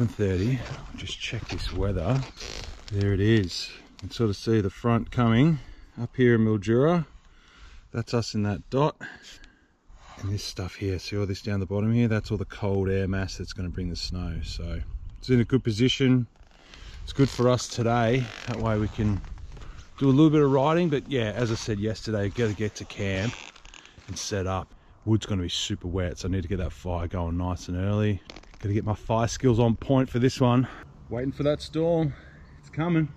7.30. Just check this weather. There it is. You can sort of see the front coming up here in Mildura. That's us in that dot. And this stuff here, see all this down the bottom here? That's all the cold air mass that's going to bring the snow. So it's in a good position. It's good for us today. That way we can do a little bit of riding. But yeah, as I said yesterday, got to get to camp and set up. Wood's going to be super wet, so I need to get that fire going nice and early. Got to get my fire skills on point for this one. Waiting for that storm. It's coming.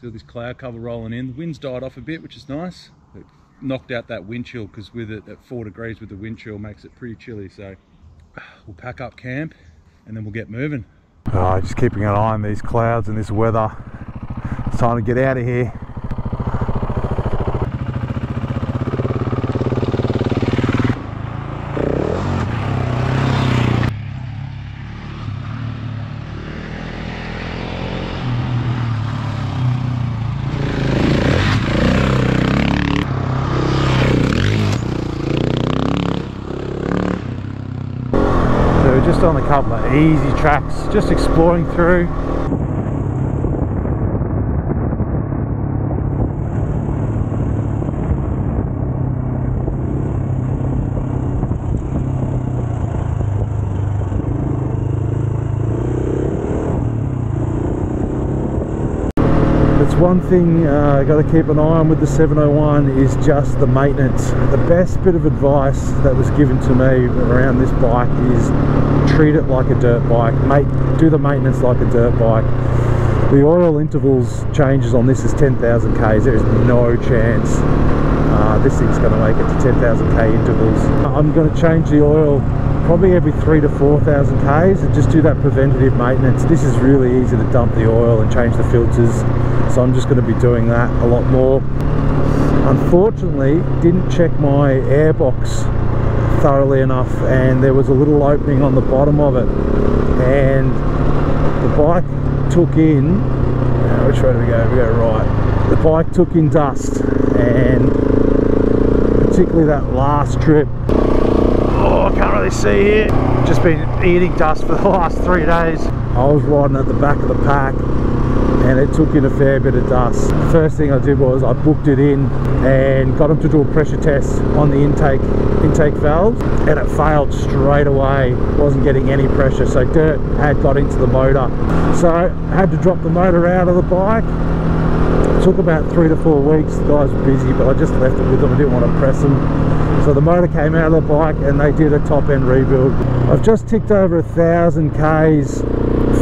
See all this cloud cover rolling in. The wind's died off a bit, which is nice. It knocked out that wind chill because with it at four degrees with the wind chill makes it pretty chilly. So we'll pack up camp and then we'll get moving. Just keeping an eye on these clouds and this weather. It's time to get out of here. just on a couple of easy tracks, just exploring through. One thing uh, I got to keep an eye on with the 701 is just the maintenance. The best bit of advice that was given to me around this bike is treat it like a dirt bike. Mate do the maintenance like a dirt bike. The oil intervals changes on this is 10,000 k's. There is no chance uh, this thing's going to make it to 10,000 k intervals. I'm going to change the oil probably every three to 4,000 k's and just do that preventative maintenance. This is really easy to dump the oil and change the filters so I'm just going to be doing that a lot more. Unfortunately didn't check my airbox thoroughly enough and there was a little opening on the bottom of it. And the bike took in uh, which way do we go? We go right. The bike took in dust and particularly that last trip. Oh I can't really see here. Just been eating dust for the last three days. I was riding at the back of the pack and it took in a fair bit of dust. First thing I did was I booked it in and got them to do a pressure test on the intake intake valve and it failed straight away. Wasn't getting any pressure so dirt had got into the motor. So I had to drop the motor out of the bike. It took about three to four weeks. The guys were busy but I just left it with them. I didn't want to press them. So the motor came out of the bike and they did a top end rebuild. I've just ticked over a thousand Ks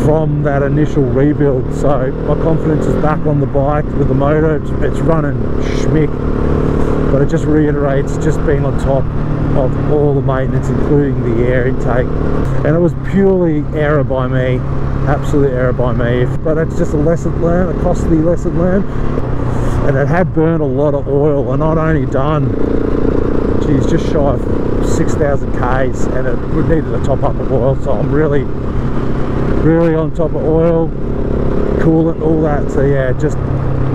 from that initial rebuild. So my confidence is back on the bike with the motor. It's, it's running schmick. But it just reiterates just being on top of all the maintenance including the air intake. And it was purely error by me absolute error by me. But it's just a lesson learned a costly lesson learned. And it had burned a lot of oil and I'd only done geez just shy of 6,000 Ks and it needed a top up of oil. So I'm really really on top of oil coolant all that. So yeah just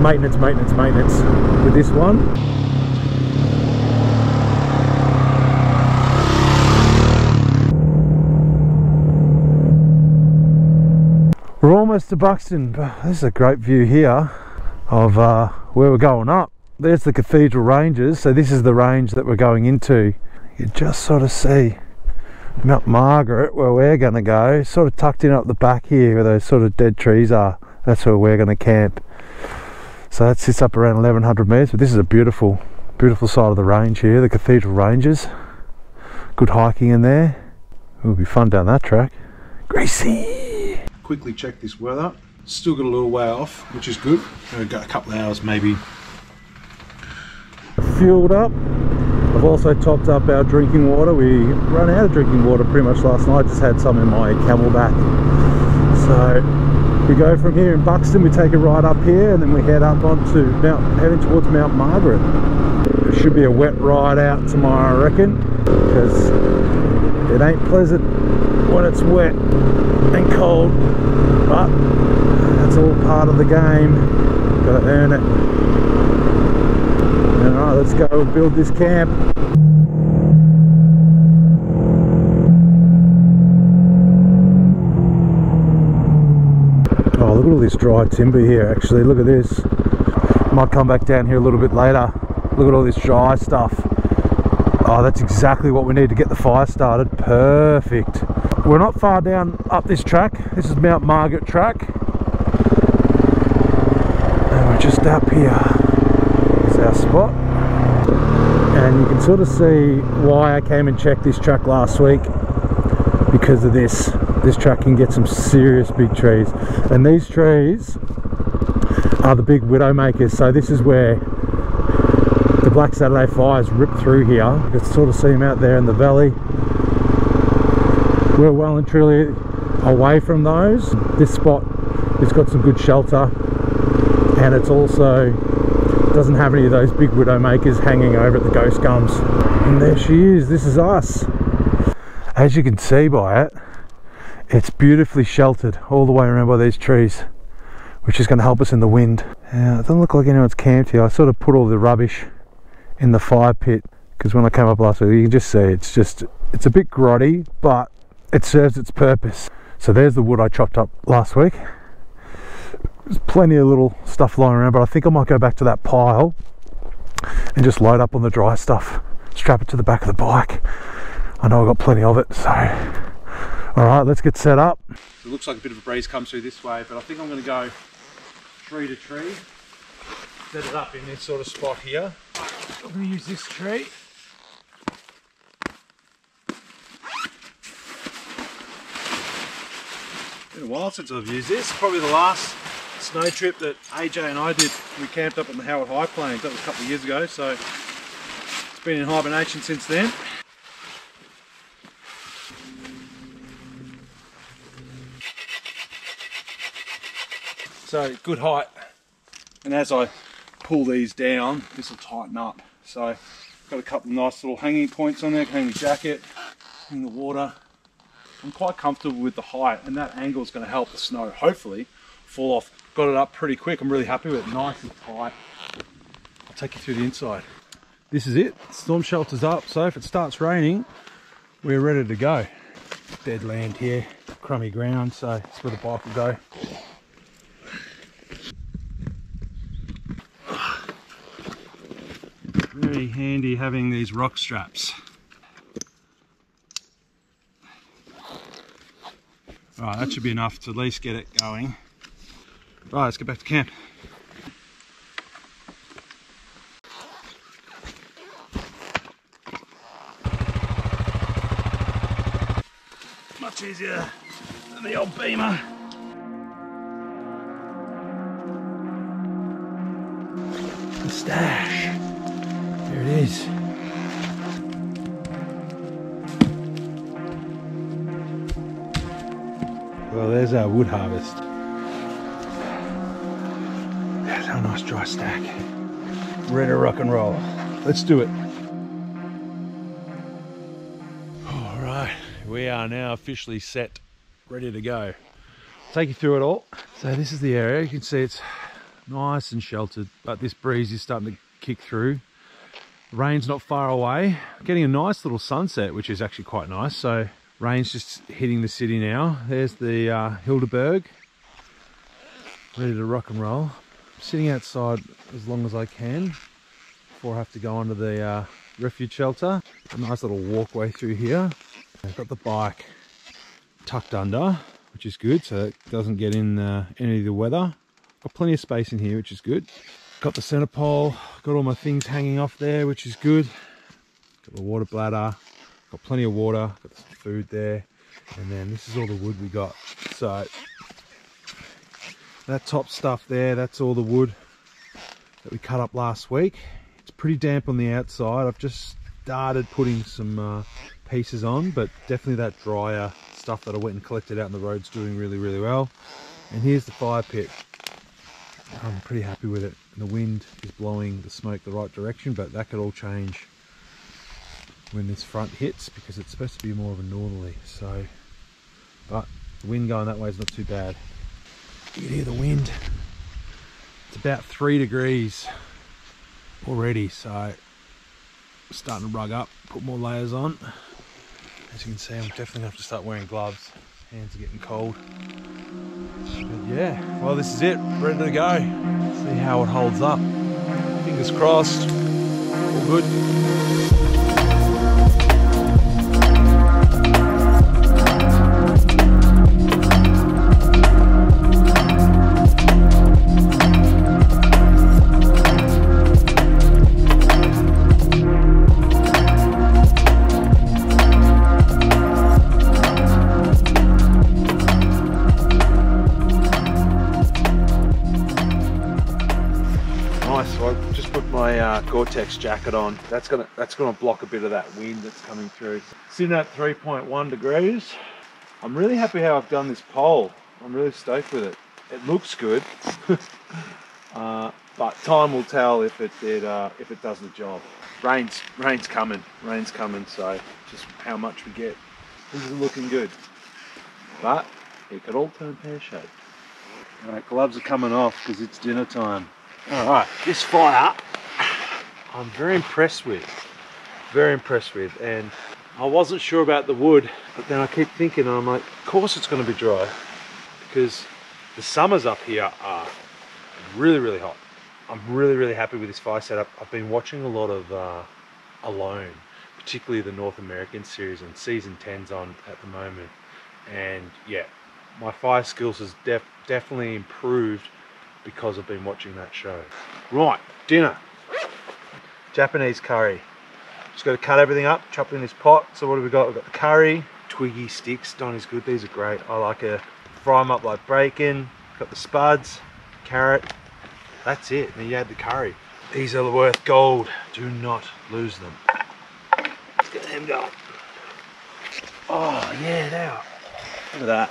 maintenance maintenance maintenance with this one. We're almost to Buxton. This is a great view here of uh, where we're going up. There's the cathedral ranges. So this is the range that we're going into. You just sort of see Mount Margaret, where we're going to go, sort of tucked in up the back here where those sort of dead trees are. That's where we're going to camp. So that sits up around 1100 metres, but this is a beautiful, beautiful side of the range here, the Cathedral Ranges. Good hiking in there. It'll be fun down that track. Greasy! Quickly check this weather. Still got a little way off, which is good. We've got a couple of hours maybe. Fueled up, I've also topped up our drinking water. We ran out of drinking water pretty much last night. Just had some in my CamelBak. So we go from here in Buxton, we take a ride up here and then we head up onto Mount, heading towards Mount Margaret. It should be a wet ride out tomorrow, I reckon, because it ain't pleasant when it's wet and cold, but that's all part of the game. Gotta earn it. Alright, uh, let's go build this camp. Oh, look at all this dry timber here actually. Look at this. Might come back down here a little bit later. Look at all this dry stuff. Oh, that's exactly what we need to get the fire started. Perfect. We're not far down up this track. This is Mount Margaret track. And we're just up here. Our spot. And you can sort of see why I came and checked this track last week because of this. This track can get some serious big trees. And these trees are the big widowmakers. So this is where the Black Saturday fires rip through here. You can sort of see them out there in the valley. We're well and truly away from those. This spot it's got some good shelter and it's also doesn't have any of those big widow makers hanging over at the ghost gums. And there she is, this is us. As you can see by it, it's beautifully sheltered all the way around by these trees, which is going to help us in the wind. Yeah, it doesn't look like anyone's camped here. I sort of put all the rubbish in the fire pit because when I came up last week you can just see it's just it's a bit grotty but it serves its purpose so there's the wood I chopped up last week there's plenty of little stuff lying around but I think I might go back to that pile and just load up on the dry stuff strap it to the back of the bike I know I've got plenty of it so all right let's get set up it looks like a bit of a breeze comes through this way but I think I'm going to go tree to tree set it up in this sort of spot here. I'm going to use this tree. Been a while since I've used this. Probably the last snow trip that AJ and I did. We camped up on the Howitt High Plains. That was a couple of years ago. So it's been in hibernation since then. So good height. And as I pull these down, this will tighten up. So got a couple of nice little hanging points on there, hang jacket, hang the water. I'm quite comfortable with the height and that angle is going to help the snow hopefully fall off. Got it up pretty quick, I'm really happy with it, nice and tight. I'll take you through the inside. This is it, storm shelter's up, so if it starts raining, we're ready to go. Dead land here, crummy ground, so that's where the bike will go. very handy having these rock straps. Alright, that should be enough to at least get it going. Right, let's get back to camp. Much easier than the old beamer. The stash. There it is. Well, there's our wood harvest. Nice dry stack. Ready to rock and roll. Let's do it. All right, we are now officially set, ready to go. Take you through it all. So this is the area. You can see it's nice and sheltered, but this breeze is starting to kick through rain's not far away getting a nice little sunset which is actually quite nice so rain's just hitting the city now there's the uh, Hilleberg ready to rock and roll sitting outside as long as I can before I have to go onto the uh, refuge shelter a nice little walkway through here I've got the bike tucked under which is good so it doesn't get in uh, any of the weather got plenty of space in here which is good Got the center pole, got all my things hanging off there, which is good. Got the water bladder, got plenty of water, got some food there. And then this is all the wood we got. So that top stuff there, that's all the wood that we cut up last week. It's pretty damp on the outside. I've just started putting some uh, pieces on, but definitely that drier stuff that I went and collected out in the road's doing really, really well. And here's the fire pit. I'm pretty happy with it. And the wind is blowing the smoke the right direction, but that could all change when this front hits because it's supposed to be more of a northerly. So, but the wind going that way is not too bad. You can hear the wind. It's about three degrees already, so starting to rug up, put more layers on. As you can see, I'm definitely to have to start wearing gloves. Hands are getting cold. But yeah, well this is it, ready to go. See how it holds up. Fingers crossed, all good. Gore-Tex jacket on. That's gonna that's gonna block a bit of that wind that's coming through. Sitting at 3.1 degrees. I'm really happy how I've done this pole. I'm really stoked with it. It looks good, uh, but time will tell if it, it uh, if it does the job. Rain's rain's coming. Rain's coming. So just how much we get. Things are looking good, but it could all turn pear shaped. All right, gloves are coming off because it's dinner time. All right, this fire, I'm very impressed with. Very impressed with, and I wasn't sure about the wood, but then I keep thinking, I'm like, of course it's going to be dry, because the summers up here are really, really hot. I'm really, really happy with this fire setup. I've been watching a lot of uh, Alone, particularly the North American series, and season 10's on at the moment, and yeah, my fire skills has def definitely improved because I've been watching that show. Right, dinner. Japanese curry. Just got to cut everything up, chop it in this pot. So what have we got? We've got the curry, twiggy sticks. Donny's good. These are great. I like to fry them up like bacon. Got the spuds, carrot. That's it. Then you add the curry. These are worth gold. Do not lose them. Let's get them going. Oh yeah, now. Look at that.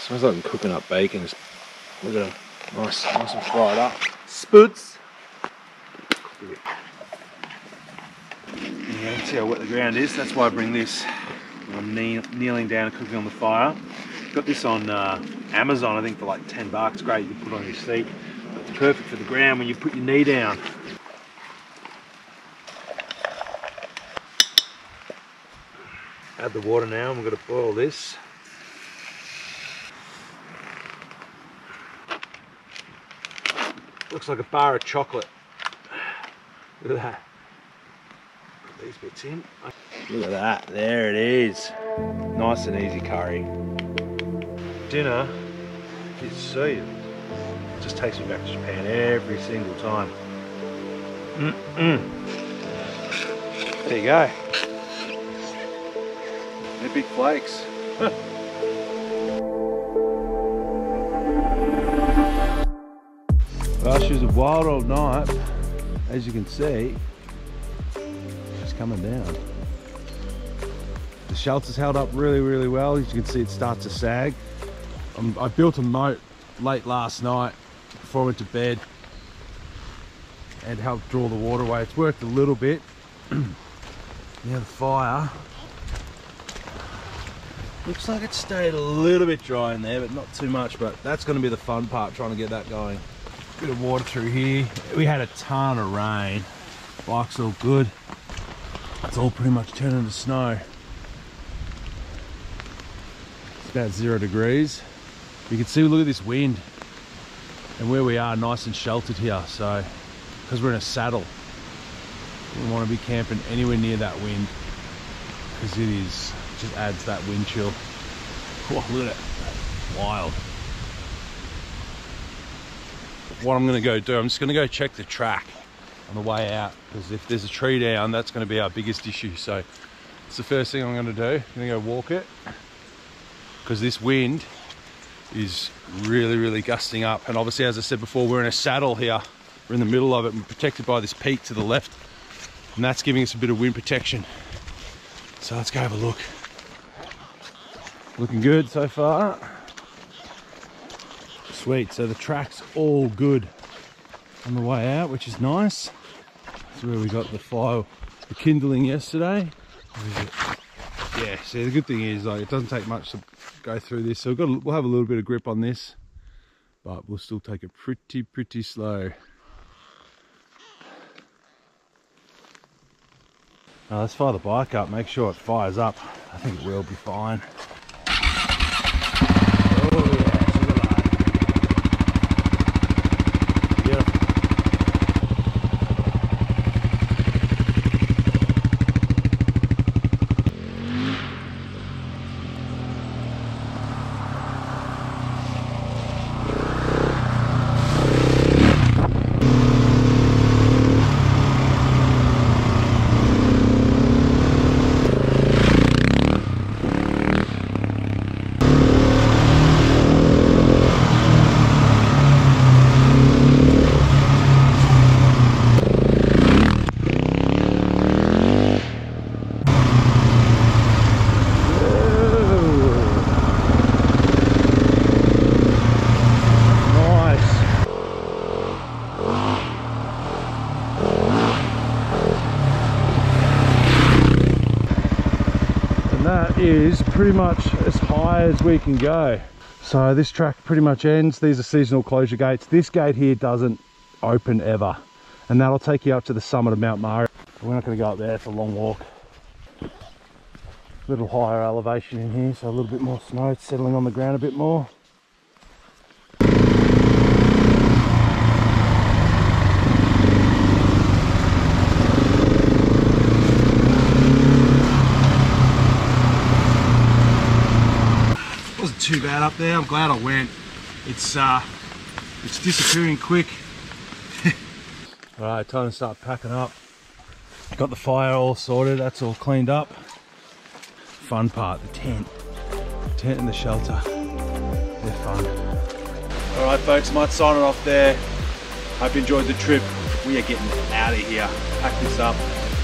Smells like I'm cooking up bacon. Look at them. Nice, nice and fried up. Spuds. Yeah, see how wet the ground is. That's why I bring this. I'm knee kneeling down and cooking on the fire. Got this on uh, Amazon, I think, for like 10 bucks. Great, you can put on your seat. It's perfect for the ground when you put your knee down. Add the water now, we're going to boil this. Looks like a bar of chocolate. Look at that. Put these bits in. Look at that. There it is. Nice and easy curry. Dinner is sealed. It just takes me back to Japan every single time. Mm -mm. There you go. They're big flakes. Well, she was a wild old night. As you can see, she's coming down. The shelter's held up really, really well. As you can see, it starts to sag. Um, I built a moat late last night before I went to bed and helped draw the water away. It's worked a little bit. now the fire looks like it stayed a little bit dry in there, but not too much. But that's going to be the fun part, trying to get that going. Bit of water through here. We had a ton of rain. Bike's all good. It's all pretty much turning to snow. It's about zero degrees. You can see, look at this wind and where we are nice and sheltered here. So, because we're in a saddle, we want to be camping anywhere near that wind because it is, just adds that wind chill. Oh, look at it, wild what I'm going to go do, I'm just going to go check the track on the way out because if there's a tree down, that's going to be our biggest issue. So it's the first thing I'm going to do. I'm going to go walk it because this wind is really, really gusting up. And obviously, as I said before, we're in a saddle here. We're in the middle of it and protected by this peak to the left. And that's giving us a bit of wind protection. So let's go have a look. Looking good so far. Sweet, so the track's all good on the way out, which is nice. That's where we got the fire, the kindling yesterday. Yeah, see the good thing is like it doesn't take much to go through this. So we've got, we'll have a little bit of grip on this, but we'll still take it pretty, pretty slow. Now let's fire the bike up, make sure it fires up. I think it will be fine. Oh, yeah. is pretty much as high as we can go. So this track pretty much ends. These are seasonal closure gates. This gate here doesn't open ever. And that'll take you up to the summit of Mount Murray. We're not gonna go up there, it's a long walk. A little higher elevation in here, so a little bit more snow settling on the ground a bit more. wasn't too bad up there. I'm glad I went. It's uh, it's disappearing quick. All right, time to start packing up. Got the fire all sorted, that's all cleaned up. Fun part, the tent. tent and the shelter. They're fun. All right, folks, might sign it off there. Hope you enjoyed the trip. We are getting out of here. Pack this up,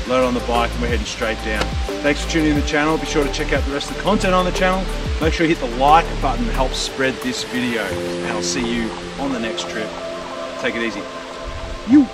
load on the bike, and we're heading straight down. Thanks for tuning in the channel. Be sure to check out the rest of the content on the channel. Make sure you hit the like button, to help spread this video. And I'll see you on the next trip. Take it easy. You.